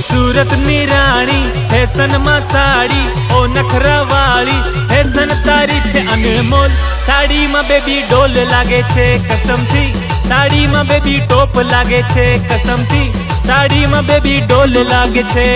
सूरत निराणी fashion में साड़ी ओ नखरा वाली फ़ैशन तारी छे अनमोल साड़ी में बेबी डोल लागे छे कसम थी। साड़ी में बेबी टोप लागे छे कसम थी। साड़ी में बेबी डोल लागे छे।